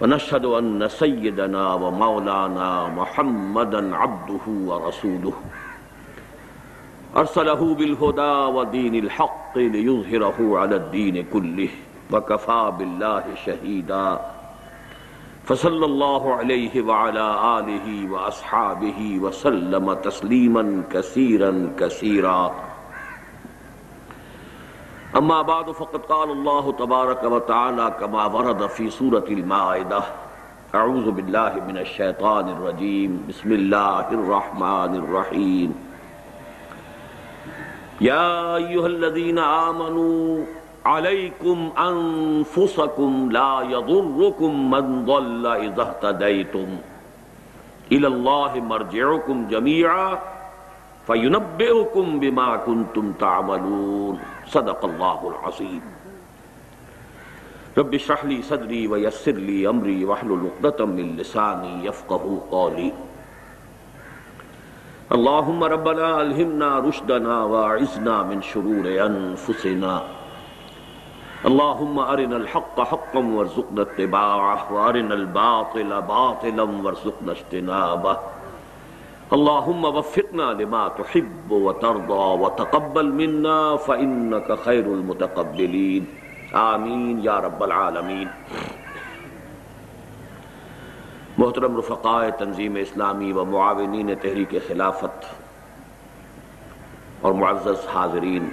ونشهد أن سيدنا ومولانا محمدا عبده ورسوله. أرسله بالهدى ودين الحق ليظهره على الدين كله وكفى بالله شهيدا. فصلى الله عليه وعلى آله وأصحابه وسلم تسليما كثيرا كثيرا. اما بعد، فقد قال الله تبارك وتعالى كما ورد في سورة المائدة اعوذ بالله من الشيطان الرجيم بسم الله الرحمن الرحيم يا ايها الذين امنوا عليكم انفسكم لا يضركم من ضل اذا اهتديتم الى الله مرجعكم جميعا فَيُنَبِّئُكُمْ بِمَا كُنْتُمْ تَعْمَلُونَ. صدق اللہ العظیم. رب اشرح لي صدري ويسر لي امري واحلل عقدة من لساني يفقهوا قولي اللهم ربنا الهمنا رشدنا واعذنا من شرور انفسنا. اللهم ارنا الحق حقا وارزقنا اتباعه وارنا الباطل باطلا وارزقنا اجتنابه. اللهم وفقنا لما تحب وترضى وتقبل منا فإنك خير المتقبلين آمین یا رب العالمین۔ محترم رفقائے تنظیم اسلامی و معاونین تحریک خلافت اور معزز حاضرین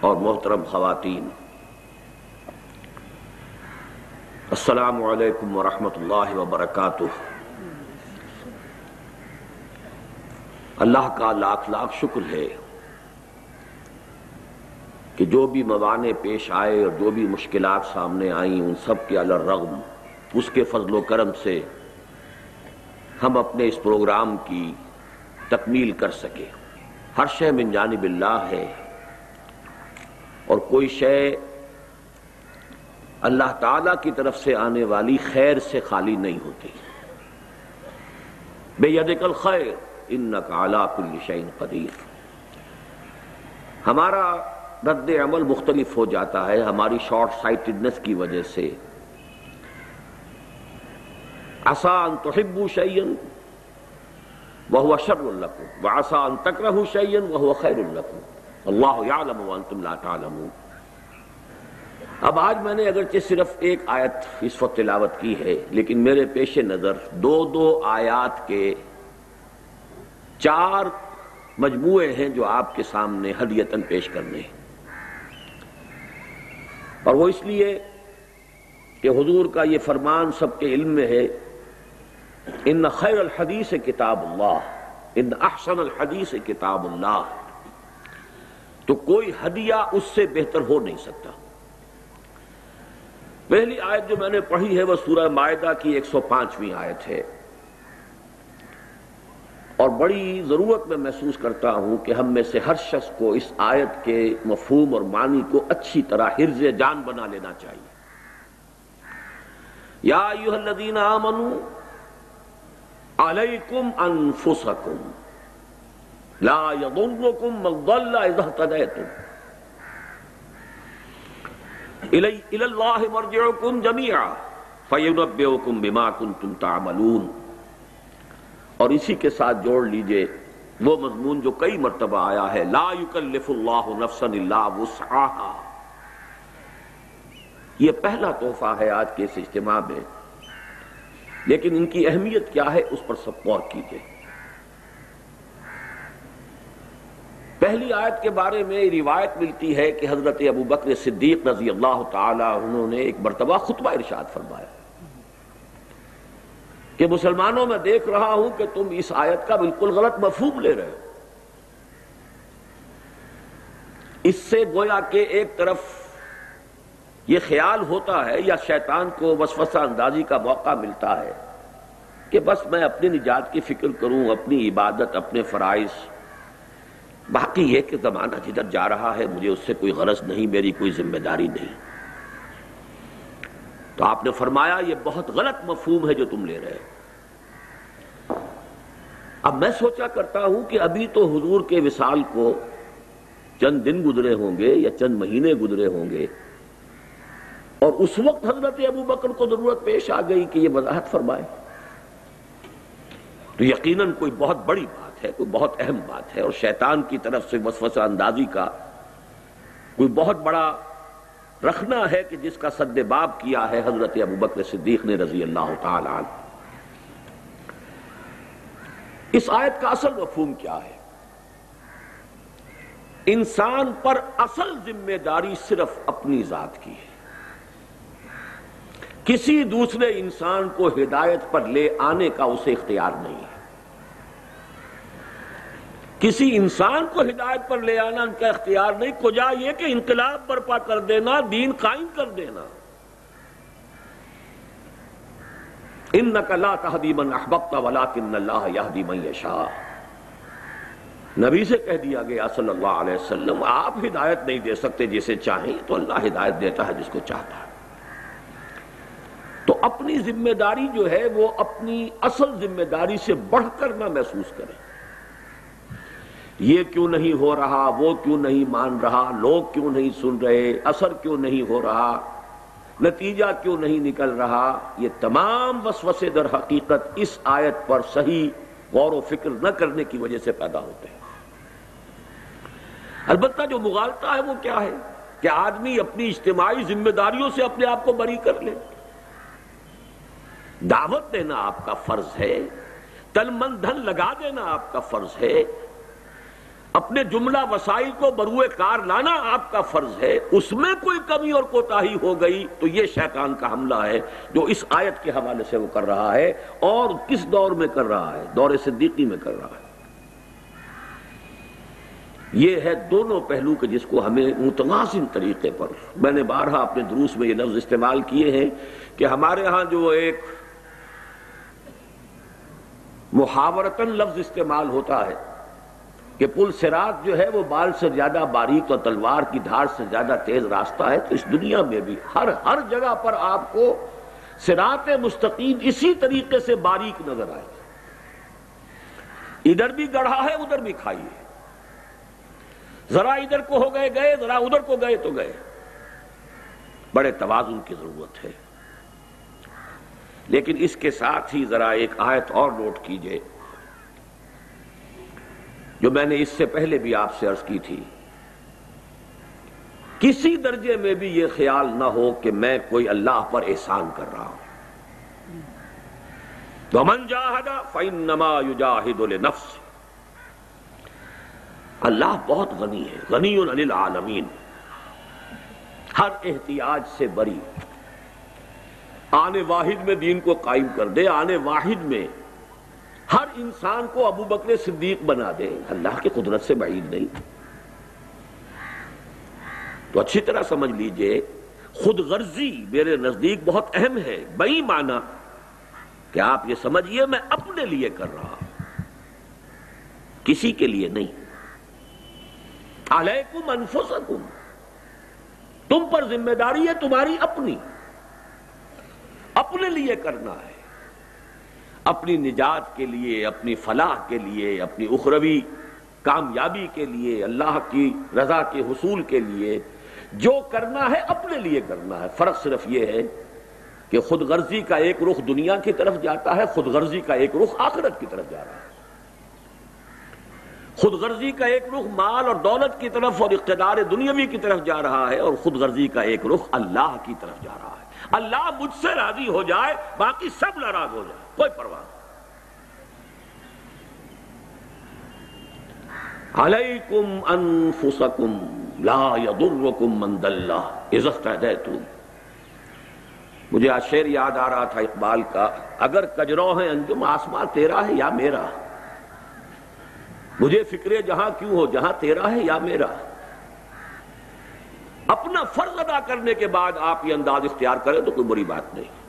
اور محترم خواتین۔ السلام علیکم ورحمۃ اللہ وبرکاتہ۔ اللہ کا لاکھ لاکھ شکر ہے کہ جو بھی موانع پیش آئے اور جو بھی مشکلات سامنے آئیں، ان سب کے الرغم، اس کے فضل و کرم سے ہم اپنے اس پروگرام کی تکمیل کر سکے۔ ہر شے من جانب اللہ ہے اور کوئی شے اللہ تعالی کی طرف سے آنے والی خیر سے خالی نہیں ہوتی۔ بے ید کل خیر علا کل شعین قدیر۔ ہمارا رد عمل مختلف ہو جاتا ہے، ہماری شارٹ سائٹڈنس کی وجہ سے۔ آسان تحبو شعین وہ شر الکم و آسان تکرہ شعین وہ خیر الکم اللہ یعلم وانتم لا تعلمون۔ اب آج میں نے اگرچہ صرف ایک آیت اس وقت تلاوت کی ہے، لیکن میرے پیش نظر دو دو آیات کے چار مجموعے ہیں جو آپ کے سامنے ہدیتن پیش کرنے ہیں۔ اور وہ اس لیے کہ حضور کا یہ فرمان سب کے علم میں ہے، ان خیر الحدیث کتاب اللہ، ان احسن الحدیث کتاب اللہ۔ تو کوئی ہدیہ اس سے بہتر ہو نہیں سکتا۔ پہلی آیت جو میں نے پڑھی ہے وہ سورہ معدہ کی ایک سو پانچویں آیت ہے۔ اور بڑی ضرورت میں محسوس کرتا ہوں کہ ہم میں سے ہر شخص کو اس آیت کے مفہوم اور معنی کو اچھی طرح حرز جان بنا لینا چاہیے۔ یا ایوہ الذین آمنوا علیکم انفسکم، لا یضرکم من ضل اذا اهتدیتم۔ الی اللہ مرجعکم جميعا فینبئکم بما کنتم تعملون۔ اور اسی کے ساتھ جوڑ لیجیے، وہ مضمون جو کئی مرتبہ آیا ہے، لا یکلف اللہ نفسا الا وسعها یہ پہلا تحفہ ہے آج کے اس اجتماع میں۔ لیکن ان کی اہمیت کیا ہے، اس پر سب غور کیجیے۔ پہلی آیت کے بارے میں روایت ملتی ہے کہ حضرت ابو بکر صدیق رضی اللہ تعالی انہوں نے ایک مرتبہ خطبہ ارشاد فرمایا۔ کہ مسلمانوں میں دیکھ رہا ہوں کہ تم اس آیت کا بالکل غلط مفہوم لے رہے ہو۔ اس سے گویا کہ ایک طرف یہ خیال ہوتا ہے یا شیطان کو وسوسہ اندازی کا موقع ملتا ہے کہ بس میں اپنی نجات کی فکر کروں، اپنی عبادت، اپنے فرائض۔ باقی یہ کہ زمانہ جدھر جا رہا ہے، مجھے اس سے کوئی غرض نہیں، میری کوئی ذمہ داری نہیں۔ تو آپ نے فرمایا یہ بہت غلط مفہوم ہے جو تم لے رہے اب میں سوچا کرتا ہوں کہ ابھی تو حضور کے وصال کو چند دن گزرے ہوں گے یا چند مہینے گزرے ہوں گے، اور اس وقت حضرت ابو بکر کو ضرورت پیش آ گئی کہ یہ وضاحت فرمائے۔ تو یقیناً کوئی بہت بڑی بات ہے، کوئی بہت اہم بات ہے، اور شیطان کی طرف سے وسوسہ اندازی کا کوئی بہت بڑا رکھنا ہے کہ جس کا صد باب کیا ہے حضرت ابو بکر صدیق نے رضی اللہ تعالی عنہ۔ اس آیت کا اصل مفہوم کیا ہے؟ انسان پر اصل ذمہ داری صرف اپنی ذات کی ہے۔ کسی دوسرے انسان کو ہدایت پر لے آنے کا اسے اختیار نہیں ہے۔ کسی انسان کو ہدایت پر لے آنا ان کا اختیار نہیں کجا یہ کہ انقلاب برپا کر دینا، دین قائم کر دینا۔ ان نقلا تحدیمن احبت ولا کن اللہ یہ شاہ نبی سے کہہ دیا گیا صلی اللہ علیہ وسلم، آپ ہدایت نہیں دے سکتے جسے چاہیں، تو اللہ ہدایت دیتا ہے جس کو چاہتا ہے۔ تو اپنی ذمہ داری جو ہے، وہ اپنی اصل ذمہ داری سے بڑھ کر نہ محسوس کریں یہ کیوں نہیں ہو رہا؟ وہ کیوں نہیں مان رہا؟ لوگ کیوں نہیں سن رہے؟ اثر کیوں نہیں ہو رہا؟ نتیجہ کیوں نہیں نکل رہا؟ یہ تمام وسوسے در حقیقت اس آیت پر صحیح غور و فکر نہ کرنے کی وجہ سے پیدا ہوتے ہیں۔ البتہ جو مغالطہ ہے وہ کیا ہے؟ کہ آدمی اپنی اجتماعی ذمہ داریوں سے اپنے آپ کو بری کر لے۔ دعوت دینا آپ کا فرض ہے تل من دھن لگا دینا آپ کا فرض ہے اپنے جملہ وسائل کو بروئے کار لانا آپ کا فرض ہے، اس میں کوئی کمی اور کوتاہی ہو گئی تو یہ شیطان کا حملہ ہے جو اس آیت کے حوالے سے وہ کر رہا ہے اور کس دور میں کر رہا ہے؟ دور صدیقی میں کر رہا ہے۔ یہ ہے دونوں پہلو کے جس کو ہمیں متوازن طریقے پر، میں نے بارہا اپنے دروس میں یہ لفظ استعمال کیے ہیں کہ ہمارے ہاں جو ایک محاورتن لفظ استعمال ہوتا ہے کہ پل سرات جو ہے وہ بال سے زیادہ باریک اور تلوار کی دھار سے زیادہ تیز راستہ ہے، تو اس دنیا میں بھی ہر ہر جگہ پر آپ کو سرات مستقیم اسی طریقے سے باریک نظر آئے ادھر بھی گڑھا ہے، ادھر بھی کھائی ہے۔ ذرا ادھر کو ہو گئے گئے، ذرا ادھر کو گئے تو گئے۔ بڑے توازن کی ضرورت ہے۔ لیکن اس کے ساتھ ہی ذرا ایک آیت اور نوٹ کیجیے۔ جو میں نے اس سے پہلے بھی آپ سے عرض کی تھی۔ کسی درجے میں بھی یہ خیال نہ ہو کہ میں کوئی اللہ پر احسان کر رہا ہوں۔ ومن جاہدہ فَإِنَّمَا يُجَاهِدُ لِنَفْسِ اللہ بہت غنی ہے، غنی العالمین۔ ہر احتیاج سے بری۔ آنے واحد میں دین کو قائم کر دے، آنے واحد میں ہر انسان کو ابو بکر صدیق بنا دے۔ اللہ کی قدرت سے بعید نہیں۔ تو اچھی طرح سمجھ لیجیے، خود غرضی میرے نزدیک بہت اہم ہے۔ بئی معنی کہ آپ یہ سمجھئے میں اپنے لیے کر رہا ہوں؟ کسی کے لیے نہیں۔ علیکم انفسکم، تم پر ذمہ داری ہے تمہاری اپنی۔ اپنے لیے کرنا ہے۔ اپنی نجات کے لیے، اپنی فلاح کے لیے، اپنی اخروی کامیابی کے لیے، اللہ کی رضا کے حصول کے لیے۔ جو کرنا ہے اپنے لیے کرنا ہے۔ فرق صرف یہ ہے کہ خود غرضی کا ایک رخ دنیا کی طرف جاتا ہے خود غرضی کا ایک رخ آخرت کی طرف جا رہا ہے۔ خود غرضی کا ایک رخ مال اور دولت کی طرف اور اقتدار دنیاوی کی طرف جا رہا ہے اور خود غرضی کا ایک رخ اللہ کی طرف جا رہا ہے۔ اللہ مجھ سے راضی ہو جائے، باقی سب ناراض ہو جائے۔ کوئی پرواہ علیکم انفسکم لا یضرکم من دلہ۔ عزت مجھے آج شیر یاد آ رہا تھا اقبال کا۔ اگر کجرو ہے انجم آسمان تیرا ہے یا میرا؟ مجھے فکرے جہاں کیوں ہو، جہاں تیرا ہے یا میرا؟ اپنا فرض ادا کرنے کے بعد آپ یہ انداز اختیار کریں تو کوئی بری بات نہیں۔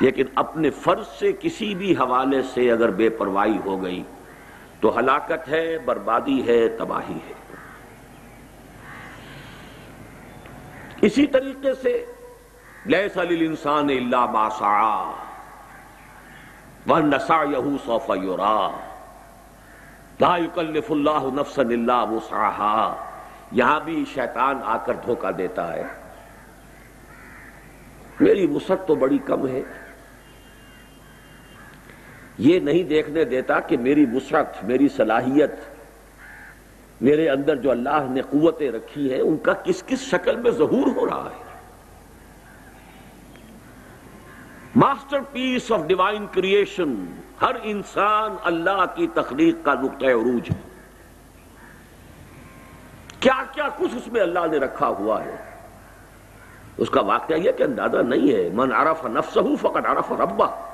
لیکن اپنے فرض سے کسی بھی حوالے سے اگر بے پرواہی ہو گئی تو ہلاکت ہے، بربادی ہے، تباہی ہے۔ اسی طریقے سے لیس للانسان الا ما سعى وان سعيه سوف يرى۔ لا يكلف الله نفسا الا وسعها۔ یہاں بھی شیطان آ کر دھوکہ دیتا ہے۔ میری وسعت تو بڑی کم ہے۔ یہ نہیں دیکھنے دیتا کہ میری وسعت میری صلاحیت، میرے اندر جو اللہ نے قوتیں رکھی ہیں، ان کا کس کس شکل میں ظہور ہو رہا ہے۔ Masterpiece of divine creation ہر انسان اللہ کی تخلیق کا نقطۂ عروج ہے۔ کیا کیا کچھ اس میں اللہ نے رکھا ہوا ہے؟ اس کا واقعہ یہ کہ اندازہ نہیں ہے، من عرف نفسہ فقط عرف ربہ۔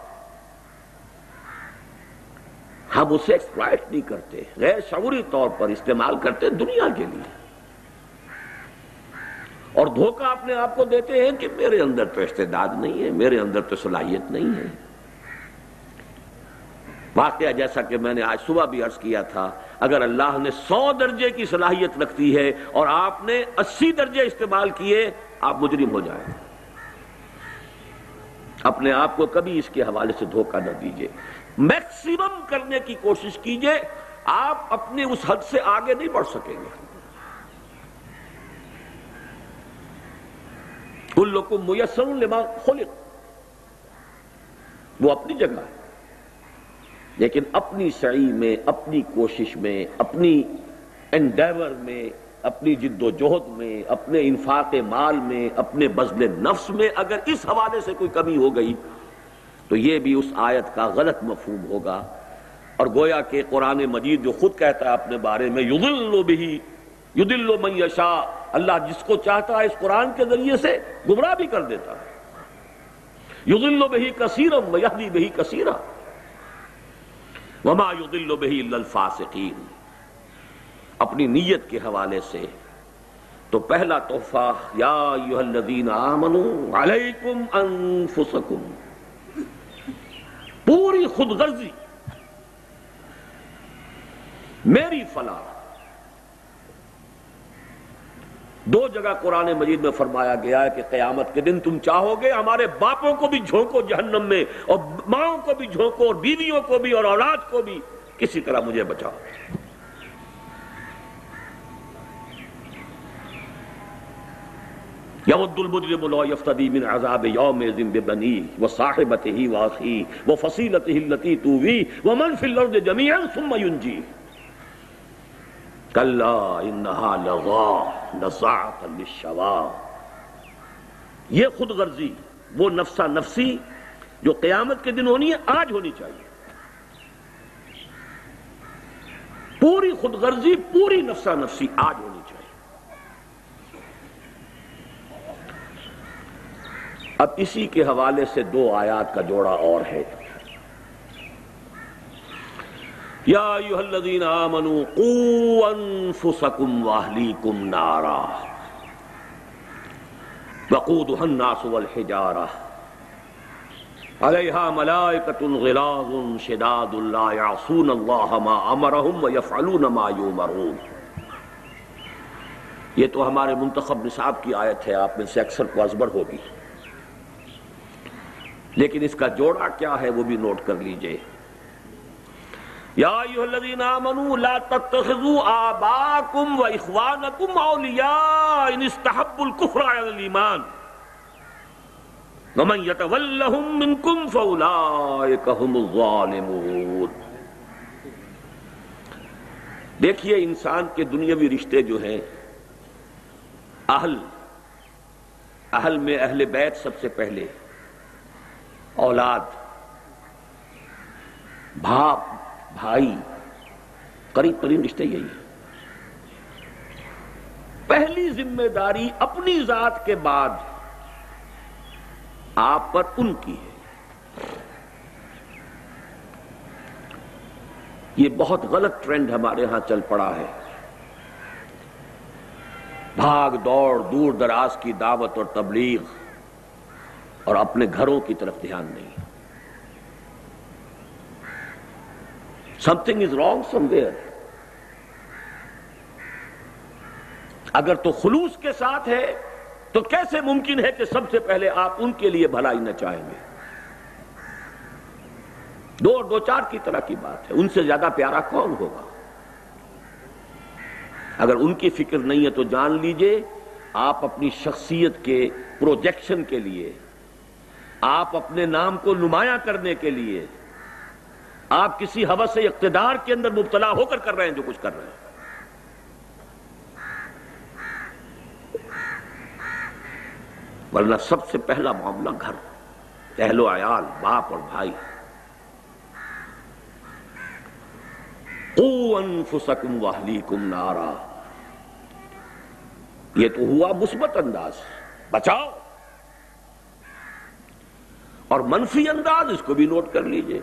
ہم اسے ایکسپلائٹ نہیں کرتے، غیر شعوری طور پر استعمال کرتے دنیا کے لیے۔ اور دھوکہ اپنے آپ کو دیتے ہیں کہ میرے اندر تو استعداد نہیں ہے، میرے اندر تو صلاحیت نہیں ہے۔ واقعہ جیسا کہ میں نے آج صبح بھی عرض کیا تھا، اگر اللہ نے سو درجے کی صلاحیت رکھتی ہے اور آپ نے اسی درجے استعمال کیے، آپ مجرم ہو جائیں۔ اپنے آپ کو کبھی اس کے حوالے سے دھوکہ نہ دیجیے میکسیمم کرنے کی کوشش کیجیے، آپ اپنے اس حد سے آگے نہیں بڑھ سکیں گے۔ کل کو میسر لما خلق۔ وہ اپنی جگہ ہے، لیکن اپنی سعی میں، اپنی کوشش میں، اپنی انڈیور میں، اپنی جد و جہد میں، اپنے انفاق مال میں، اپنے بزل نفس میں اگر اس حوالے سے کوئی کمی ہو گئی تو یہ بھی اس آیت کا غلط مفہوم ہوگا۔ اور گویا کہ قرآن مجید جو خود کہتا ہے اپنے بارے میں یدل بھی یدل من یشا اللہ جس کو چاہتا ہے اس قرآن کے ذریعے سے گمراہ بھی کر دیتا ہے۔ یدل بہی کثیرم یہدی بہی کثیرہ وما یدل بہی الفاسقین۔ اپنی نیت کے حوالے سے تو پہلا تحفہ، یا الذین آمنوا علیکم انفسکم۔ پوری خود غرضی۔ میری فلاح۔ دو جگہ قرآن مجید میں فرمایا گیا ہے کہ قیامت کے دن تم چاہو گے ہمارے باپوں کو بھی جھونکو جہنم میں، اور ماؤں کو بھی جھونکو، اور بیویوں کو بھی، اور اولاد کو بھی، کسی طرح مجھے بچاؤ۔ یود المجرم لو یفتدی من عذاب یوم ذن ببنی و صاحبته و اخی و فصیلته التي تووی و من فی الارض جميعا ثم ينجی کلا انہا لغا نزاعتا للشوا. یہ خود غرضی، وہ نفسا نفسی جو قیامت کے دن ہونی ہے، آج ہونی چاہیے۔ پوری خود غرضی، پوری نفسا نفسی آج ہونی اب اسی کے حوالے سے دو آیات کا جوڑا اور ہے۔ یا ایوہ الذین آمنوا قو انفسکم واہلیکم نارا۔ وقودها الناس والحجارہ۔ علیہا ملائکت غلاظ شداد لا یعصون اللہ ما امرہم ویفعلون ما یومرون۔ یہ تو ہمارے منتخب نصاب کی آیت ہے، آپ میں سے اکثر کو ازبر ہوگی۔ لیکن اس کا جوڑا کیا ہے وہ بھی نوٹ کر لیجیے۔ یا ایوہ الذین آمنوا لا تتخذوا آباکم و اخوانکم اولیاء ان استحبوا الكفر علی الایمان۔ ومن یتولہم منکم فاولائک هم الظالمون۔ دیکھیے انسان کے دنیاوی رشتے جو ہیں، اہل اہل میں اہل بیت سب سے پہلے۔ اولاد، باپ، بھائی، قریب قریب رشتے یہی ہے پہلی ذمہ داری اپنی ذات کے بعد آپ پر ان کی ہے۔ یہ بہت غلط ٹرینڈ ہمارے ہاں چل پڑا ہے۔ بھاگ دوڑ، دور دراز کی دعوت اور تبلیغ۔ اور اپنے گھروں کی طرف دھیان نہیں۔ Something is wrong somewhere اگر تو خلوص کے ساتھ ہے، تو کیسے ممکن ہے کہ سب سے پہلے آپ ان کے لیے بھلائی نہ چاہیں گے؟ دو اور دو چار کی طرح کی بات ہے۔ ان سے زیادہ پیارا کون ہوگا؟ اگر ان کی فکر نہیں ہے تو جان لیجیے، آپ اپنی شخصیت کے پروجیکشن کے لیے آپ اپنے نام کو نمایاں کرنے کے لیے آپ کسی حوث اقتدار کے اندر مبتلا ہو کر کر رہے ہیں جو کچھ کر رہے ہیں۔ ورنہ سب سے پہلا معاملہ گھر، اہل و عیال، باپ اور بھائی۔ انفسکم واہلیکم نارا۔ یہ تو ہوا مثبت انداز۔ بچاؤ۔ اور منفی انداز اس کو بھی نوٹ کر لیجیے۔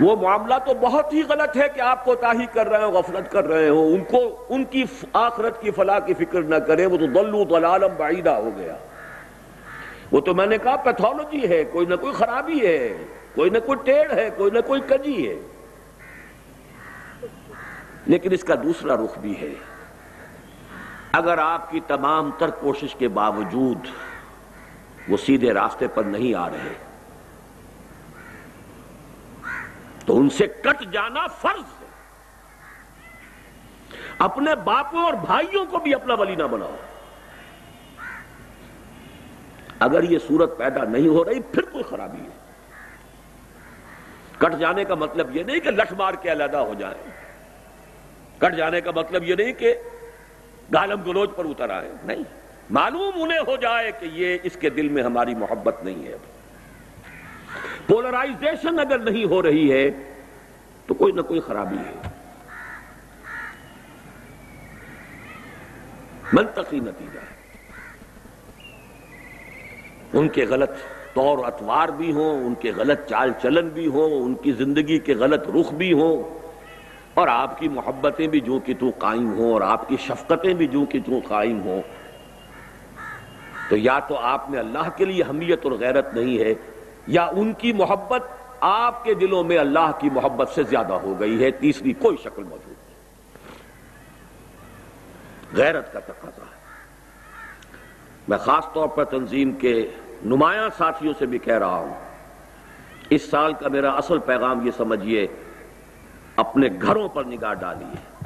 وہ معاملہ تو بہت ہی غلط ہے کہ آپ کو تاہی کر رہے ہو، غفلت کر رہے ہو، ان کو، ان کی آخرت کی فلاح کی فکر نہ کرے وہ تو دلو دلالم بعیدہ ہو گیا۔ وہ تو میں نے کہا پیتھولوجی ہے، کوئی نہ کوئی خرابی ہے، کوئی نہ کوئی ٹیڑھ ہے، کوئی نہ کوئی کجی ہے۔ لیکن اس کا دوسرا رخ بھی ہے۔ اگر آپ کی تمام تر کوشش کے باوجود وہ سیدھے راستے پر نہیں آ رہے۔ تو ان سے کٹ جانا فرض ہے۔ اپنے باپوں اور بھائیوں کو بھی اپنا ولی نہ بناؤ۔ اگر یہ صورت پیدا نہیں ہو رہی، پھر کوئی خرابی ہے۔ کٹ جانے کا مطلب یہ نہیں کہ لٹ مار کے علیحدہ ہو جائے۔ کٹ جانے کا مطلب یہ نہیں کہ گالم گلوچ پر اتر آئے۔ نہیں۔ معلوم انہیں ہو جائے کہ یہ اس کے دل میں ہماری محبت نہیں ہے۔ پولرائزیشن اگر نہیں ہو رہی ہے، تو کوئی نہ کوئی خرابی ہے۔ منطقی نتیجہ ہے۔ ان کے غلط طور اتوار بھی ہوں، ان کے غلط چال چلن بھی ہوں، ان کی زندگی کے غلط رخ بھی ہوں۔ اور آپ کی محبتیں بھی جو کہ تو قائم ہوں، اور آپ کی شفقتیں بھی جو کہ تو قائم ہوں۔ تو یا تو آپ میں اللہ کے لیے حمیت اور غیرت نہیں ہے، یا ان کی محبت آپ کے دلوں میں اللہ کی محبت سے زیادہ ہو گئی ہے، تیسری کوئی شکل موجود نہیں۔ غیرت کا تقاضا ہے۔ میں خاص طور پر تنظیم کے نمایاں ساتھیوں سے بھی کہہ رہا ہوں، اس سال کا میرا اصل پیغام یہ سمجھیے، اپنے گھروں پر نگاہ ڈالیے،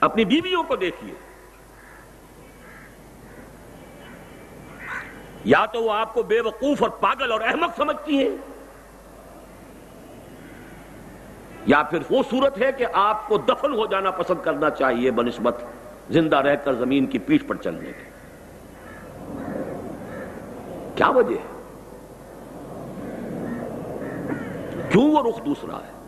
اپنی بیویوں کو دیکھیے۔ یا تو وہ آپ کو بے وقوف اور پاگل اور احمق سمجھتی ہیں؟ یا پھر وہ صورت ہے کہ آپ کو دفن ہو جانا پسند کرنا چاہیے بنسبت زندہ رہ کر زمین کی پیٹھ پر چلنے کے۔ کیا وجہ ہے؟ کیوں وہ رخ دوسرا ہے؟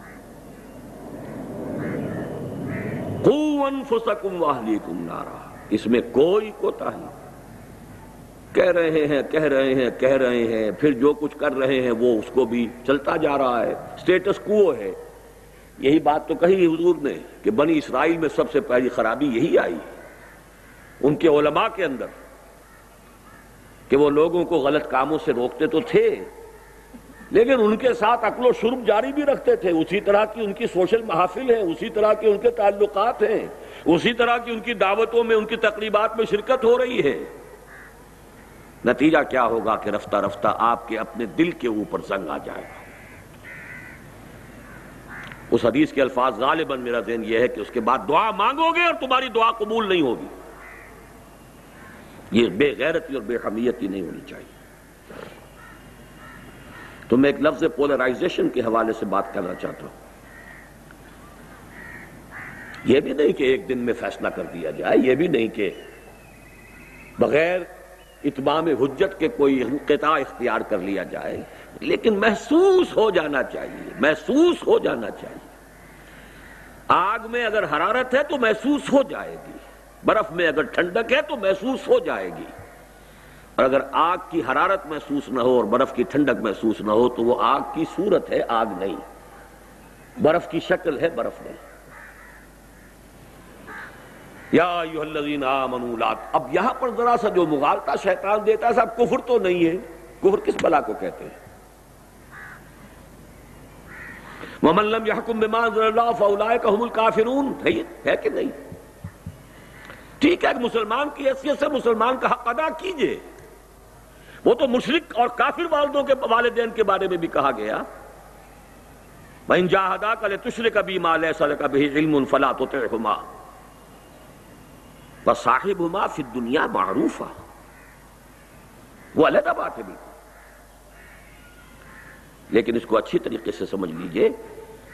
انفسکم واہلیکم نارا۔ اس میں کوئی کوتا نہیں۔ کہہ رہے ہیں، کہہ رہے ہیں، کہہ رہے ہیں، پھر جو کچھ کر رہے ہیں وہ اس کو بھی چلتا جا رہا ہے سٹیٹس کو ہے۔ یہی بات تو کہی حضور نے کہ بنی اسرائیل میں سب سے پہلی خرابی یہی آئی، ان کے علماء کے اندر، کہ وہ لوگوں کو غلط کاموں سے روکتے تو تھے، لیکن ان کے ساتھ عقل و شرب جاری بھی رکھتے تھے۔ اسی طرح کی ان کی سوشل محافل ہیں، اسی طرح کے ان کے تعلقات ہیں، اسی طرح کی ان کی دعوتوں میں ان کی تقریبات میں شرکت ہو رہی ہے۔ نتیجہ کیا ہوگا کہ رفتہ رفتہ آپ کے اپنے دل کے اوپر زنگ آ جائے گا۔ اس حدیث کے الفاظ غالباً میرا ذہن یہ ہے کہ اس کے بعد دعا مانگو گے اور تمہاری دعا قبول نہیں ہوگی۔ یہ بے غیرتی اور بے حمیتی نہیں ہونی چاہیے۔ تو میں ایک لفظ پولرائزیشن کے حوالے سے بات کرنا چاہتا ہوں۔ یہ بھی نہیں کہ ایک دن میں فیصلہ کر دیا جائے، یہ بھی نہیں کہ بغیر اتمام حجت کے کوئی انقطاع اختیار کر لیا جائے، لیکن محسوس ہو جانا چاہیے، محسوس ہو جانا چاہیے۔ آگ میں اگر حرارت ہے تو محسوس ہو جائے گی، برف میں اگر ٹھنڈک ہے تو محسوس ہو جائے گی۔ اور اگر آگ کی حرارت محسوس نہ ہو اور برف کی ٹھنڈک محسوس نہ ہو تو وہ آگ کی صورت ہے، آگ نہیں۔ برف کی شکل ہے، برف نہیں۔ یا الذین آمنوا، لا اب یہاں پر ذرا سا جو مغالطہ شیطان دیتا ہے، صاحب، کفر تو نہیں ہے۔ کفر کس بلا کو کہتے ہیں؟ وَمَن لَمْ يَحْكُمْ بِمَا أَنزَلَ اللَّهُ فَأُولَٰئِكَ هُمُ الْكَافِرُونَ۔ ہے ہے کہ نہیں؟ ٹھیک ہے کہ مسلمان کی حیثیت سے مسلمان کا حق ادا کیجیے۔ وہ تو مشرک اور کافر والدوں کے والدین کے بارے میں بھی کہا گیا۔ وَإِن جَاهَدَاكَ لِتُشْرِكَ بِي مَا لَيْسَ لَكَ بِهِ عِلْمٌ فَلَا تُطِعْهُمَا۔ صاحب ہما فی دنیا معروف وہ علیحدہ بات ہے بالکل لیکن اس کو اچھی طریقے سے سمجھ لیجیے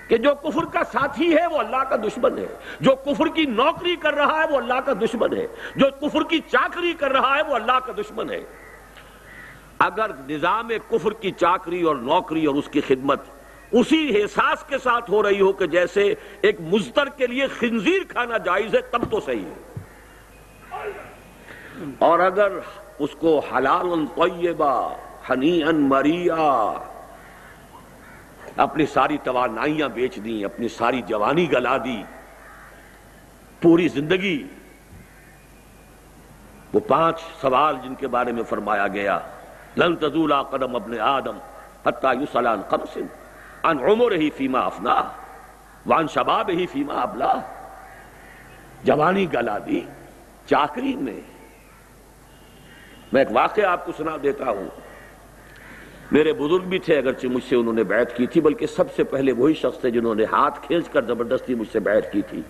کہ جو کفر کا ساتھی ہے وہ اللہ کا دشمن ہے۔ جو کفر کی نوکری کر رہا ہے وہ اللہ کا دشمن ہے۔ جو کفر کی چاکری کر رہا ہے وہ اللہ کا دشمن ہے۔ اگر نظام کفر کی چاکری اور نوکری اور اس کی خدمت اسی احساس کے ساتھ ہو رہی ہو کہ جیسے ایک مزدر کے لیے خنزیر کھانا جائز ہے، تب تو صحیح ہے۔ اور اگر اس کو حلال طیبہ ہنی ان مریا اپنی ساری توانائیاں بیچ دیں، اپنی ساری جوانی گلا دی پوری زندگی، وہ پانچ سوال جن کے بارے میں فرمایا گیا، لن تزولا قدم ابن آدم حتی یسالان قمس ان عمر ہی فیما افنا وان شباب ہی فیما ابلا۔ جوانی گلا دی چاکری میں میں ایک واقعہ آپ کو سنا دیتا ہوں۔ میرے بزرگ بھی تھے اگرچہ مجھ سے انہوں نے بیعت کی تھی، بلکہ سب سے پہلے وہی شخص تھے جنہوں نے ہاتھ کھینچ کر زبردستی مجھ سے بیعت کی تھی۔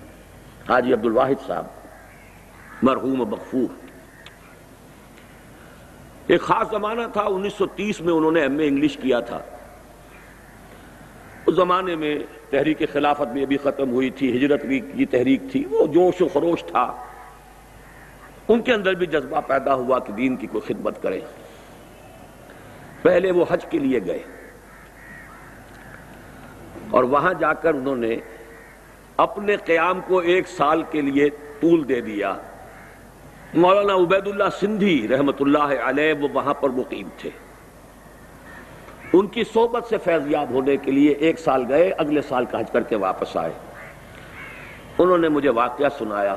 حاجی عبد الواحد صاحب، مرحوم مغفور۔ ایک خاص زمانہ تھا، انیس سو تیس میں انہوں نے ایم اے انگلش کیا تھا۔ اس زمانے میں تحریک خلافت بھی ابھی ختم ہوئی تھی، ہجرت کی تحریک تھی، وہ جوش و خروش تھا۔ ان کے اندر بھی جذبہ پیدا ہوا کہ دین کی کوئی خدمت کریں پہلے وہ حج کے لیے گئے۔ اور وہاں جا کر انہوں نے اپنے قیام کو ایک سال کے لیے طول دے دیا۔ مولانا عبید اللہ سندھی رحمت اللہ علیہ وہ وہاں پر مقیم تھے۔ ان کی صحبت سے فیضیاب ہونے کے لیے ایک سال گئے، اگلے سال کا حج کر کے واپس آئے۔ انہوں نے مجھے واقعہ سنایا۔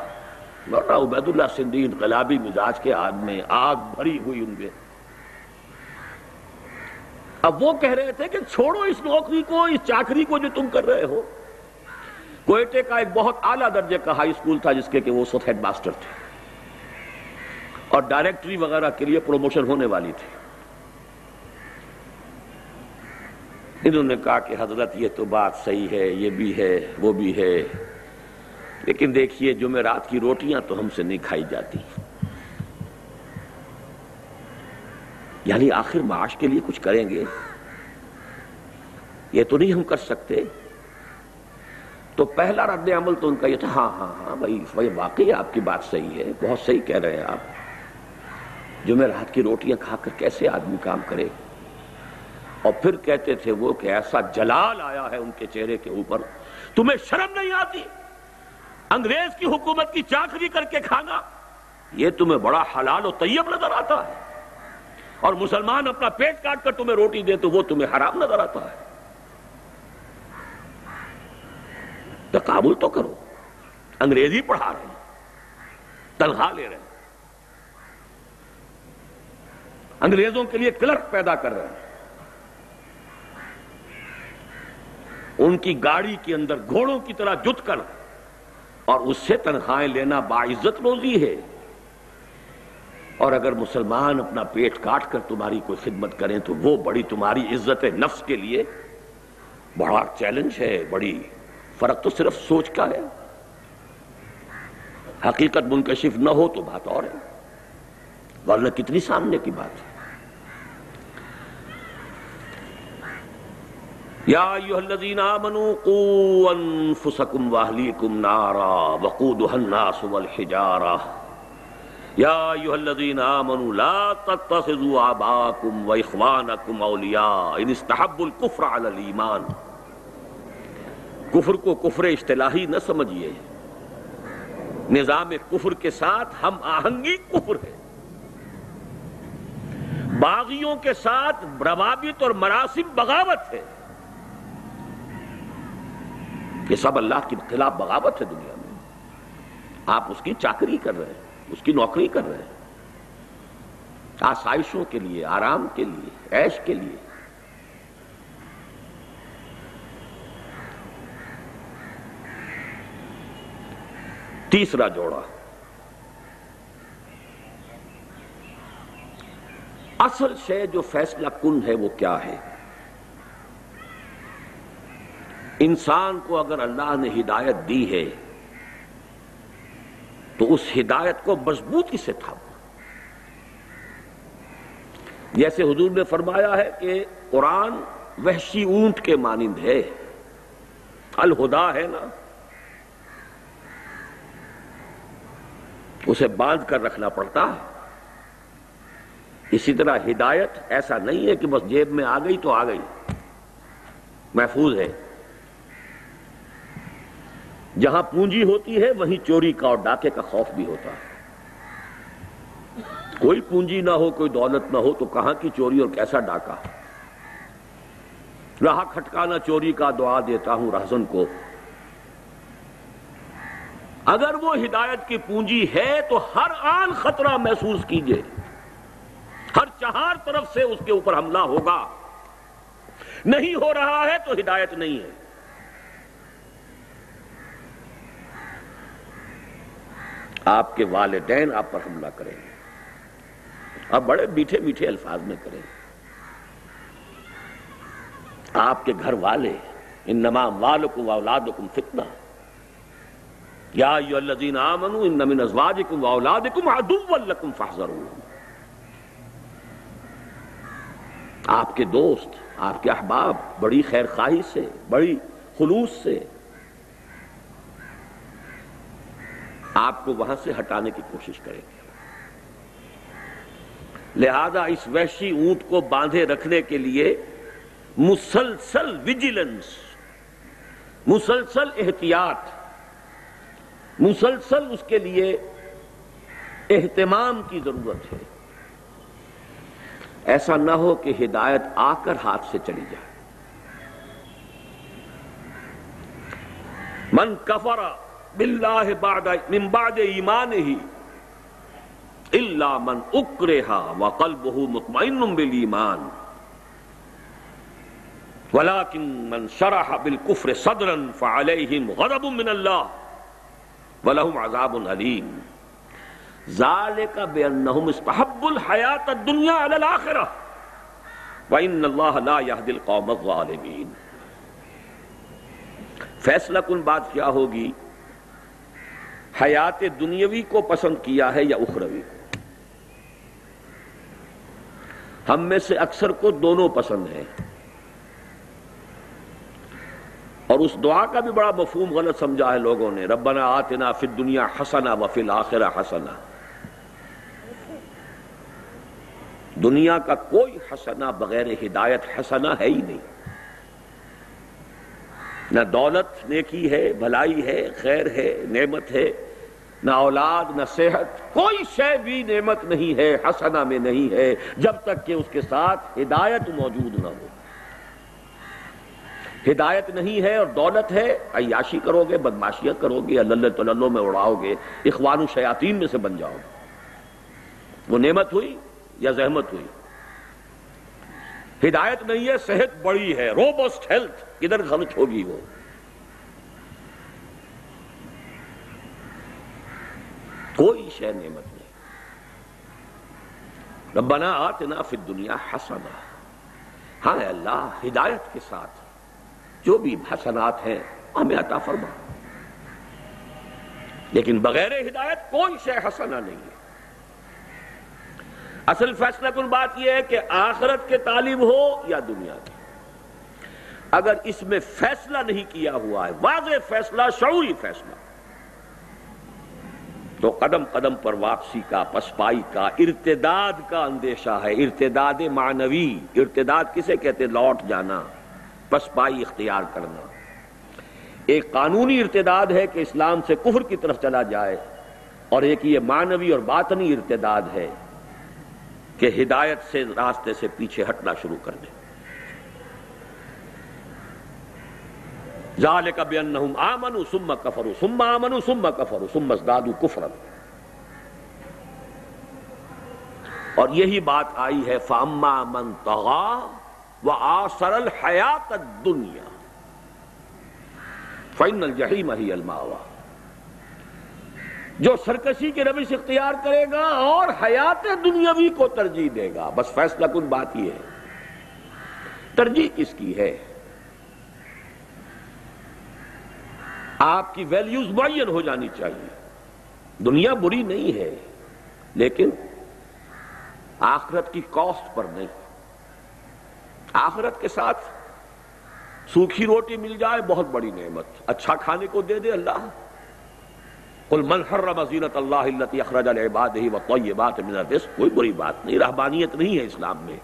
مولانا عبید اللہ سندھی انقلابی مزاج کے آدمی آگ بھری ہوئی ان کے اب وہ کہہ رہے تھے کہ چھوڑو اس نوکری کو، اس چاکری کو جو تم کر رہے ہو۔ کوئٹے کا ایک بہت اعلیٰ درجے کا ہائی اسکول تھا جس کے کہ وہ سب ہیڈ ماسٹر تھے۔ اور ڈائریکٹری وغیرہ کے لیے پروموشن ہونے والی تھی۔ انہوں نے کہا کہ حضرت یہ تو بات صحیح ہے، یہ بھی ہے، وہ بھی ہے۔ لیکن دیکھیے جمعرات کی روٹیاں تو ہم سے نہیں کھائی جاتی۔ یعنی آخر معاش کے لیے کچھ کریں گے؟ یہ تو نہیں ہم کر سکتے۔ تو پہلا رد عمل تو ان کا یہ تھا ہاں ہاں ہاں بھائی واقعی آپ کی بات صحیح ہے، بہت صحیح کہہ رہے ہیں آپ۔ جمعرات کی روٹیاں کھا کر کیسے آدمی کام کرے؟ اور پھر کہتے تھے وہ کہ ایسا جلال آیا ہے ان کے چہرے کے اوپر، تمہیں شرم نہیں آتی؟ انگریز کی حکومت کی چاکری کر کے کھانا، یہ تمہیں بڑا حلال و طیب نظر آتا ہے۔ اور مسلمان اپنا پیٹ کاٹ کر تمہیں روٹی دے تو وہ تمہیں حرام نظر آتا ہے۔ تو تو کرو۔ انگریزی پڑھا رہے ہیں۔ تنخواہ لے رہے ہیں۔ انگریزوں کے لیے کلرک پیدا کر رہے ہیں۔ ان کی گاڑی کے اندر گھوڑوں کی طرح جت کر اور اس سے تنخواہیں لینا باعزت روزی ہے۔ اور اگر مسلمان اپنا پیٹ کاٹ کر تمہاری کوئی خدمت کریں تو وہ بڑی تمہاری عزت نفس کے لیے۔ بڑا چیلنج ہے، بڑی فرق تو صرف سوچ کا ہے۔ حقیقت منکشف نہ ہو تو بات اور ہے۔ ورنہ کتنی سامنے کی بات ہے۔ یا ایوہ الذین آمنوا قو انفسکم واہلیکم نارا وقودها الناس والحجارہ یا ایوہ الذین آمنوا لا تتخذوا آباکم و اخوانکم اولیاء ان استحب الكفر علی الایمان کفر کو کفر اشتلاحی نہ سمجھئے نظام کفر کے ساتھ ہم آہنگی کفر ہے باغیوں کے ساتھ روابط اور مراسم بغاوت ہے یہ سب اللہ کے خلاف بغاوت ہے دنیا میں۔ آپ اس کی چاکری کر رہے ہیں، اس کی نوکری کر رہے ہیں۔ آسائشوں کے لیے، آرام کے لیے، عیش کے لیے۔ تیسرا جوڑا۔ اصل شے جو فیصلہ کن ہے وہ کیا ہے؟ انسان کو اگر اللہ نے ہدایت دی ہے، تو اس ہدایت کو مضبوطی سے تھا جیسے حضور نے فرمایا ہے کہ قرآن وحشی اونٹ کے مانند ہے۔ الہدا ہے نا۔ اسے باندھ کر رکھنا پڑتا ہے۔ اسی طرح ہدایت ایسا نہیں ہے کہ بس جیب میں آ گئی تو آ گئی۔ محفوظ ہے۔ جہاں پونجی ہوتی ہے، وہیں چوری کا اور ڈاکے کا خوف بھی ہوتا ہے۔ کوئی پونجی نہ ہو، کوئی دولت نہ ہو، تو کہاں کی چوری اور کیسا ڈاکہ؟ رہا کھٹکانا، چوری کا دعا دیتا ہوں رہزن کو۔ اگر وہ ہدایت کی پونجی ہے، تو ہر آن خطرہ محسوس کیجیے۔ ہر چہار طرف سے اس کے اوپر حملہ ہوگا۔ نہیں ہو رہا ہے تو ہدایت نہیں ہے۔ آپ کے والدین آپ پر حملہ کریں گے۔ آپ بڑے میٹھے میٹھے الفاظ میں کریں۔ آپ کے گھر والے ان نمام والکم اولادکم فتنہ۔ یا ایو الذین آمنوا ان من ازواجکم واولادکم عدو لکم فاحذروا آپ کے دوست، آپ کے احباب، بڑی خیر خواہی سے، بڑی خلوص سے آپ کو وہاں سے ہٹانے کی کوشش کریں۔ گے لہذا اس وحشی اونٹ کو باندھے رکھنے کے لیے مسلسل ویجیلنس مسلسل احتیاط، مسلسل اس کے لیے اہتمام کی ضرورت ہے۔ ایسا نہ ہو کہ ہدایت آ کر ہاتھ سے چلی جائے۔ من کفر باللہ بعد من بعد ایمان ہی اللہ من اکرہا وقلبہ مطمئن بالایمان. ولیکن من شرح بالکفر صدرا فعلیہم غضب من اللہ ولہم عذاب علیم. ذالک بانہم استحب الحیات الدنیا علی الاخرہ. وان اللہ لا یهد القوم الظالمین. فیصلہ کن بات کیا ہوگی؟ حیات دنیاوی کو پسند کیا ہے یا اخروی؟ کو ہم میں سے اکثر کو دونوں پسند ہیں۔ اور اس دعا کا بھی بڑا مفہوم غلط سمجھا ہے لوگوں نے۔ ربنا آتنا فی الدنیا حسنا و فی الاخرہ حسنا دنیا کا کوئی حسنا بغیر ہدایت حسنا ہے ہی نہیں۔ نہ دولت نیکی ہے، بھلائی ہے، خیر ہے، نعمت ہے، نہ اولاد، نہ صحت، کوئی شے بھی نعمت نہیں ہے، حسنہ میں نہیں ہے، جب تک کہ اس کے ساتھ ہدایت موجود نہ ہو۔ ہدایت نہیں ہے اور دولت ہے، عیاشی کرو گے بدماشیاں کرو گے اللہ تلو میں اڑاؤ گے اخوان الشیاطین میں سے بن جاؤ گے وہ نعمت ہوئی یا زحمت ہوئی؟ ہدایت نہیں ہے، صحت بڑی ہے روبسٹ ہیلتھ کدھر خرچ ہوگی وہ؟ کوئی شے نعمت نہیں۔ ربنا آتنا فی الدنیا حسنا۔ ہاں اللہ، ہدایت کے ساتھ جو بھی حسنات ہیں، ہمیں عطا فرما۔ لیکن بغیر ہدایت کوئی شے حسنا نہیں ہے۔ اصل فیصلہ کن بات یہ ہے کہ آخرت کے طالب ہو یا دنیا کی۔ اگر اس میں فیصلہ نہیں کیا ہوا ہے، واضح فیصلہ، شعوری فیصلہ۔ تو قدم قدم پر واپسی کا، پسپائی کا، ارتداد کا اندیشہ ہے۔ ارتداد معنوی، ارتداد کسے کہتے لوٹ جانا، پسپائی اختیار کرنا۔ ایک قانونی ارتداد ہے کہ اسلام سے کفر کی طرف چلا جائے، اور ایک یہ معنوی اور باطنی ارتداد ہے۔ کہ ہدایت سے راستے سے پیچھے ہٹنا شروع کر دے۔ ذالک بانہم آمنوا ثم کفروا، ثم آمنوا، ثم کفروا، ثم ازدادوا کفرا۔ اور یہی بات آئی ہے فاما من طغا وآثر الحیات الدنیا فإن الجحیم ہی الماوا جو سرکشی کے روش اختیار کرے گا اور حیات دنیاوی کو ترجیح دے گا۔ بس فیصلہ کن بات یہ ہے۔ ترجیح کس کی ہے؟ آپ کی ویلیوز معین ہو جانی چاہیے۔ دنیا بری نہیں ہے، لیکن آخرت کی کاسٹ پر نہیں۔ آخرت کے ساتھ سوکھی روٹی مل جائے، بہت بڑی نعمت۔ اچھا کھانے کو دے دے اللہ۔ قل من حرم زینت اللہ التي اخرج لعباده والطیبات من الرزق، کوئی بری بات نہیں، رہبانیت نہیں ہے اسلام میں۔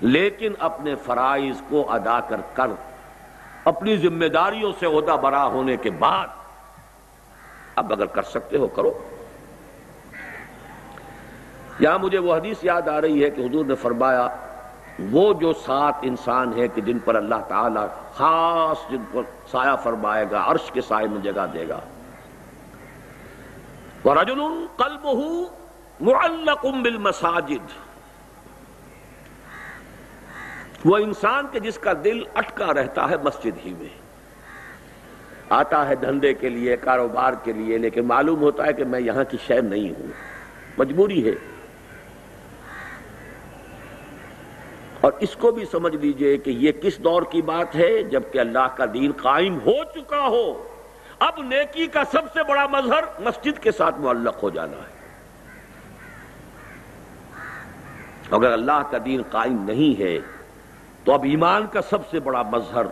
لیکن اپنے فرائض کو ادا کر کر، اپنی ذمہ داریوں سے عہدہ برا ہونے کے بعد، اب اگر کر سکتے ہو، کرو۔ یہاں مجھے وہ حدیث یاد آ رہی ہے کہ حضور نے فرمایا، وہ جو سات انسان ہیں کہ جن پر اللہ تعالی خاص جن پر سایہ فرمائے گا، عرش کے سائے میں جگہ دے گا وَرَجُلٌ قَلْبُهُ مُعَلَّقٌ بِالْمَسَاجِدِ۔ وہ انسان کے جس کا دل اٹکا رہتا ہے مسجد ہی میں۔ آتا ہے دھندے کے لیے، کاروبار کے لیے، لیکن معلوم ہوتا ہے کہ میں یہاں کی شہر نہیں ہوں۔ مجبوری ہے۔ اور اس کو بھی سمجھ لیجیے کہ یہ کس دور کی بات ہے؟ جبکہ اللہ کا دین قائم ہو چکا ہو۔ اب نیکی کا سب سے بڑا مظہر مسجد کے ساتھ معلق ہو جانا ہے۔ اگر اللہ کا دین قائم نہیں ہے، تو اب ایمان کا سب سے بڑا مظہر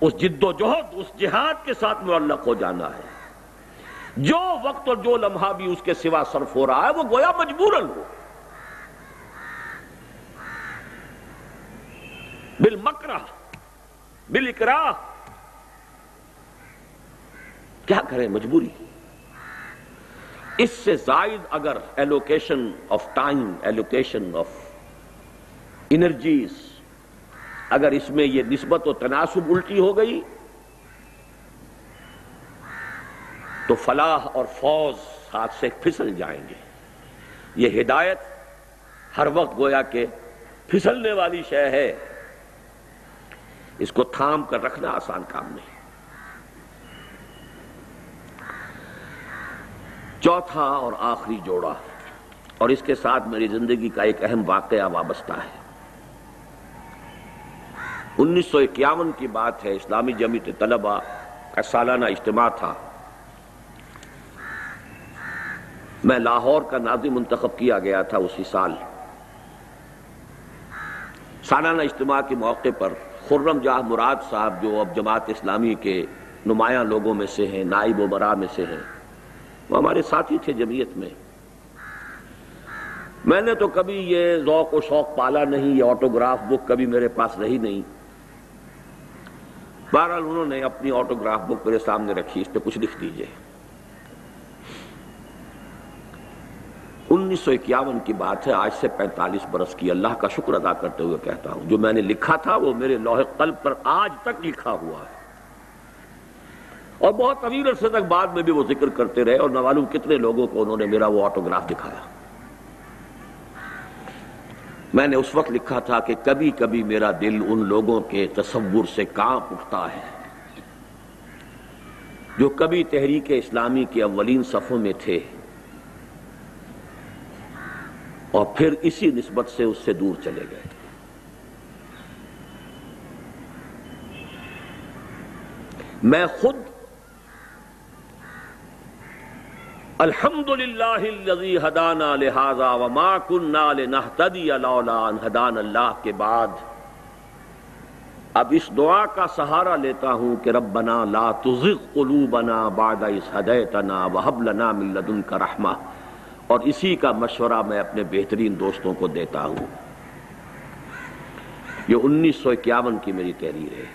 اس جد و جہد، اس جہاد کے ساتھ معلق ہو جانا ہے۔ جو وقت اور جو لمحہ بھی اس کے سوا صرف ہو رہا ہے، وہ گویا مجبورن ہو۔ بالمکرہ بالاکراہ کیا کریں مجبوری؟ اس سے زائد اگر allocation of time allocation of energies اگر اس میں یہ نسبت و تناسب الٹی ہو گئی، تو فلاح اور فوز ہاتھ سے پھسل جائیں گے۔ یہ ہدایت ہر وقت گویا کہ پھسلنے والی شے ہے۔ اس کو تھام کر رکھنا آسان کام نہیں۔ چوتھا اور آخری جوڑا اور اس کے ساتھ میری زندگی کا ایک اہم واقعہ وابستہ ہے۔ انیس سو اکیاون کی بات ہے، اسلامی جمعیت طلبہ کا سالانہ اجتماع تھا۔ میں لاہور کا ناظم منتخب کیا گیا تھا اسی سال۔ سالانہ اجتماع کے موقع پر خرم جاہ مراد صاحب جو اب جماعت اسلامی کے نمایاں لوگوں میں سے ہیں، نائب و برا میں سے ہیں وہ ہمارے ساتھی تھے جمعیت میں۔ میں نے تو کبھی یہ ذوق و شوق پالا نہیں، یہ آٹوگراف بک کبھی میرے پاس رہی نہیں۔ بہرحال انہوں نے اپنی آٹوگراف بک میرے سامنے رکھی، اس پہ کچھ لکھ دیجیے۔ انیس سو اکیاون کی بات ہے، آج سے پینتالیس برس کی۔ اللہ کا شکر ادا کرتے ہوئے کہتا ہوں، جو میں نے لکھا تھا وہ میرے لوہے قلب پر آج تک لکھا ہوا ہے۔ اور بہت طویل عرصے تک بعد میں بھی وہ ذکر کرتے رہے اور نہ کتنے لوگوں کو انہوں نے میرا وہ آٹوگراف دکھایا۔ میں نے اس وقت لکھا تھا کہ کبھی کبھی میرا دل ان لوگوں کے تصور سے کانپ اٹھتا ہے جو کبھی تحریک اسلامی کے اولین صفوں میں تھے اور پھر اسی نسبت سے اس سے دور چلے گئے۔ میں خود الحمد للہ ہدانا لہذا وما کننا لنہتدی لولا ان ہدان اللہ کے بعد۔ اب اس دعا کا سہارا لیتا ہوں کہ ربنا لا تزغ قلوبنا بعد اس ہدیتنا وہب لنا من لدنک رحمہ۔ اور اسی کا مشورہ میں اپنے بہترین دوستوں کو دیتا ہوں۔ یہ انیس سو اکیاون کی میری تحریر ہے۔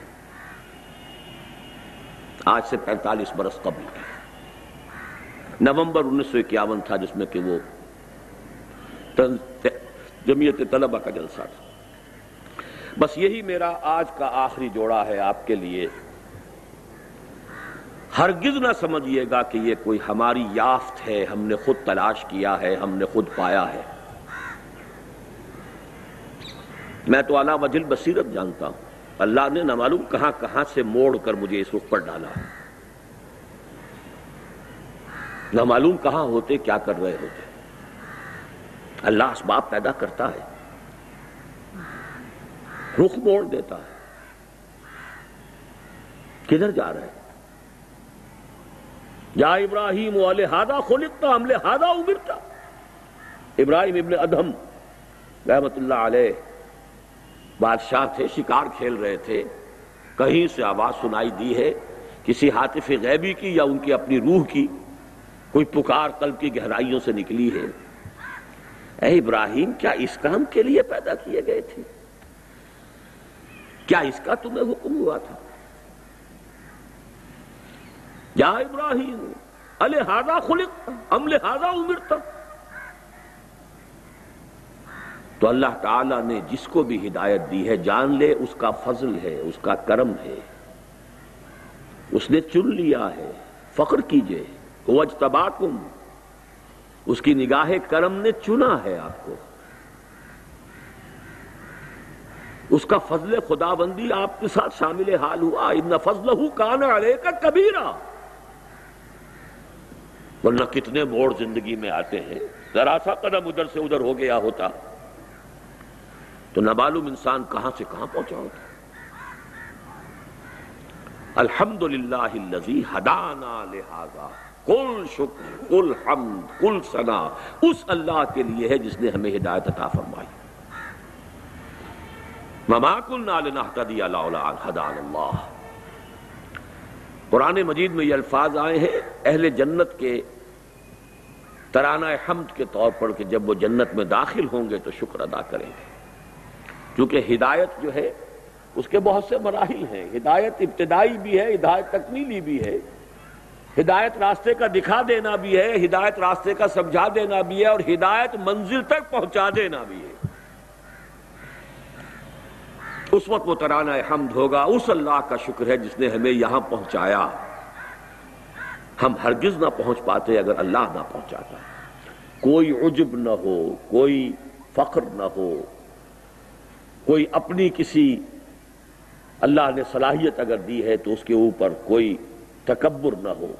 آج سے پینتالیس برس قبل۔ نومبر انیس سو اکیاون تھا جس میں کہ وہ جمعیت طلبہ کا جلسہ تھا۔ بس یہی میرا آج کا آخری جوڑا ہے آپ کے لیے۔ ہرگز نہ سمجھیے گا کہ یہ کوئی ہماری یافت ہے، ہم نے خود تلاش کیا ہے، ہم نے خود پایا ہے۔ میں تو اعلیٰ وجل بصیرت جانتا ہوں۔ اللہ نے نہ معلوم کہاں کہاں سے موڑ کر مجھے اس رخ پر ڈالا۔ نہ معلوم کہاں ہوتے، کیا کر رہے ہوتے؟ اللہ اسباب پیدا کرتا ہے، رخ موڑ دیتا ہے۔ کدھر جا رہے؟ یا ابراہیم ہادہ خلقتا، ہم لہذا ابرتا ابراہیم ابن ادھم رحمت اللہ علیہ بادشاہ تھے، شکار کھیل رہے تھے۔ کہیں سے آواز سنائی دی ہے، کسی حاطف غیبی کی یا ان کی اپنی روح کی؟ کوئی پکار قلب کی گہرائیوں سے نکلی ہے۔ اے ابراہیم، کیا اس کام کے لیے پیدا کیے گئے تھے؟ کیا اس کا تمہیں حکم ہوا تھا؟ یا ابراہیم الحاظہ خلق ام لہذا امرتا تو اللہ تعالیٰ نے جس کو بھی ہدایت دی ہے، جان لے، اس کا فضل ہے، اس کا کرم ہے۔ اس نے چن لیا ہے، فخر کیجیے۔ اجتباکم اس کی نگاہ کرم نے چنا ہے آپ کو۔ اس کا فضل خدا بندی آپ کے ساتھ شامل حال ہوا۔ ابن فضل ہوں علیہ کا کبیرہ ورنہ کتنے موڑ زندگی میں آتے ہیں۔ ذرا سا قدم ادھر سے ادھر ہو گیا ہوتا۔ تو نابالم انسان کہاں سے کہاں پہنچا ہوتا۔ الحمد للہ ہدانا لہذا۔ کل شکر، کل حمد، کل سنا اس اللہ کے لیے ہے جس نے ہمیں ہدایت عطا فرمائی۔ مما کل نال اللہ اللہ قرآن مجید میں یہ الفاظ آئے ہیں، اہل جنت کے ترانہ حمد کے طور پر کہ جب وہ جنت میں داخل ہوں گے تو شکر ادا کریں گے۔ کیونکہ ہدایت جو ہے، اس کے بہت سے مراحل ہیں۔ ہدایت ابتدائی بھی ہے، ہدایت تکمیلی بھی ہے۔ ہدایت راستے کا دکھا دینا بھی ہے، ہدایت راستے کا سمجھا دینا بھی ہے اور ہدایت منزل تک پہنچا دینا بھی ہے۔ اس وقت وہ ترانہ حمد ہوگا۔ اس اللہ کا شکر ہے جس نے ہمیں یہاں پہنچایا۔ ہم ہرگز نہ پہنچ پاتے اگر اللہ نہ پہنچاتا۔ کوئی عجب نہ ہو، کوئی فخر نہ ہو، کوئی اپنی کسی اللہ نے صلاحیت اگر دی ہے تو اس کے اوپر کوئی تکبر نہ ہو۔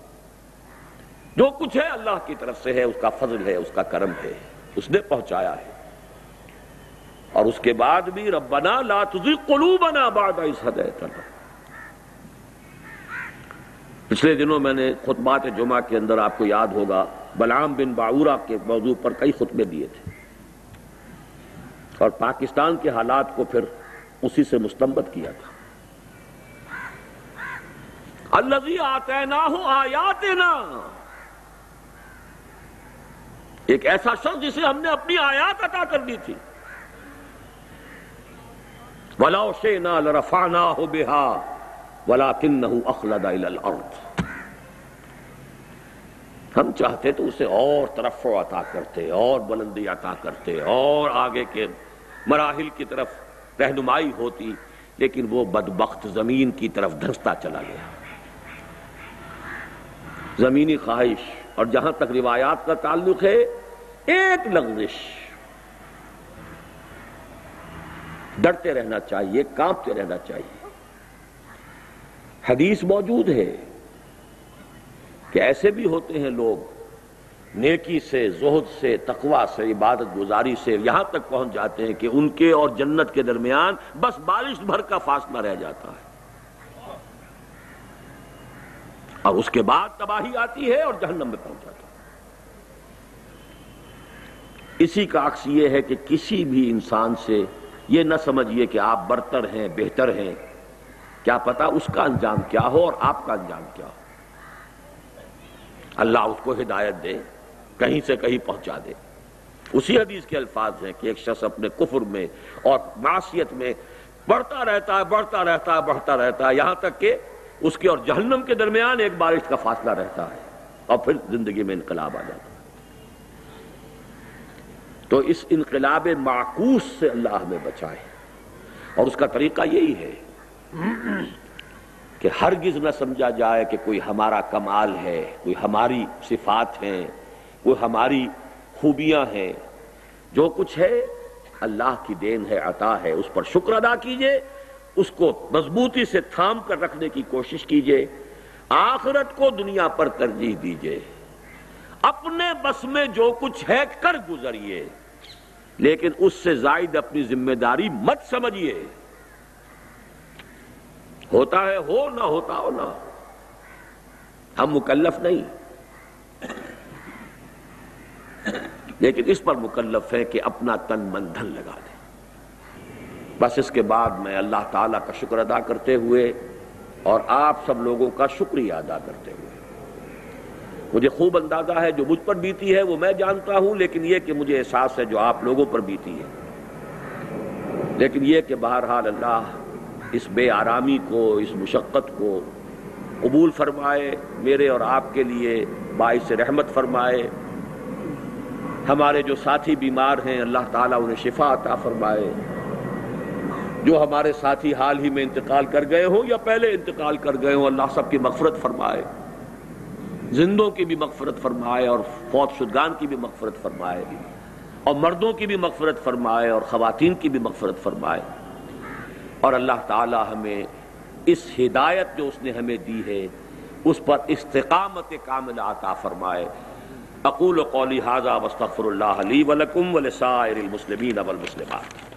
جو کچھ ہے اللہ کی طرف سے ہے، اس کا فضل ہے، اس کا کرم ہے، اس نے پہنچایا ہے۔ اور اس کے بعد بھی ربنا لا تزغ قلوبنا بعد اس هديتنا پچھلے دنوں میں نے خطبات جمعہ کے اندر آپ کو یاد ہوگا بلام بن باورا کے موضوع پر کئی خطبے دیے تھے۔ اور پاکستان کے حالات کو پھر اسی سے مستمت کیا تھا۔ الزی آتے نہ ہو آیات ایک ایسا شخص جسے ہم نے اپنی آیات عطا کر دی تھی۔ ولا شینا لرفانا ہو بےحا ولا کن اخلد ہم چاہتے تو اسے اور طرف عطا کرتے، اور بلندی عطا کرتے، اور آگے کے مراحل کی طرف رہنمائی ہوتی، لیکن وہ بدبخت زمین کی طرف دھنستا چلا گیا۔ زمینی خواہش اور جہاں تک روایات کا تعلق ہے ایک لغزش۔ ڈرتے رہنا چاہیے، کانپتے رہنا چاہیے۔ حدیث موجود ہے کہ ایسے بھی ہوتے ہیں لوگ، نیکی سے، زہد سے، تقوی سے، عبادت گزاری سے یہاں تک پہنچ جاتے ہیں کہ ان کے اور جنت کے درمیان بس بارش بھر کا فاصلہ رہ جاتا ہے۔ اور اس کے بعد تباہی آتی ہے اور جہنم میں پہنچ جاتا ہے۔ اسی کا عکس یہ ہے کہ کسی بھی انسان سے یہ نہ سمجھیے کہ آپ برتر ہیں، بہتر ہیں۔ کیا پتا اس کا انجام کیا ہو اور آپ کا انجام کیا ہو۔ اللہ اس کو ہدایت دے، کہیں سے کہیں پہنچا دے۔ اسی حدیث کے الفاظ ہیں کہ ایک شخص اپنے کفر میں اور معاشیت میں بڑھتا رہتا ہے، بڑھتا رہتا ہے، بڑھتا رہتا ہے، یہاں تک کہ اس کے اور جہنم کے درمیان ایک بارش کا فاصلہ رہتا ہے اور پھر زندگی میں انقلاب آ جاتا ہے۔ تو اس انقلاب معکوس سے اللہ ہمیں بچائے۔ اور اس کا طریقہ یہی ہے کہ ہرگز نہ سمجھا جائے کہ کوئی ہمارا کمال ہے، کوئی ہماری صفات ہیں کوئی ہماری خوبیاں ہیں۔ جو کچھ ہے، اللہ کی دین ہے، عطا ہے، اس پر شکر ادا کیجیے، اس کو مضبوطی سے تھام کر رکھنے کی کوشش کیجیے، آخرت کو دنیا پر ترجیح دیجیے۔ اپنے بس میں جو کچھ ہے کر گزریے، لیکن اس سے زائد اپنی ذمہ داری مت سمجھیے۔ ہوتا ہے ہو، نہ ہوتا ہو، نہ۔ ہم مکلف نہیں۔ لیکن اس پر مکلف ہے کہ اپنا تن من دھن لگا دے بس اس کے بعد میں اللہ تعالیٰ کا شکر ادا کرتے ہوئے اور آپ سب لوگوں کا شکریہ ادا کرتے ہوئے۔ مجھے خوب اندازہ ہے جو مجھ پر بیتی ہے وہ میں جانتا ہوں، لیکن یہ کہ مجھے احساس ہے جو آپ لوگوں پر بیتی ہے۔ لیکن یہ کہ بہرحال اللہ اس بے آرامی کو، اس مشقت کو قبول فرمائے، میرے اور آپ کے لیے باعث رحمت فرمائے۔ ہمارے جو ساتھی بیمار ہیں، اللہ تعالیٰ انہیں شفا عطا فرمائے۔ جو ہمارے ساتھی حال ہی میں انتقال کر گئے ہوں یا پہلے انتقال کر گئے ہوں، اللہ سب کی مغفرت فرمائے۔ زندوں کی بھی مغفرت فرمائے اور فوت شدگان کی بھی مغفرت فرمائے اور مردوں کی بھی مغفرت فرمائے اور خواتین کی بھی مغفرت فرمائے اور اللہ تعالی ہمیں اس ہدایت جو اس نے ہمیں دی ہے، اس پر استقامت کامل عطا فرمائے۔ اقول قولی حاضہ وستغفر اللہ علی ولکم ولسائر المسلمین والمسلمات۔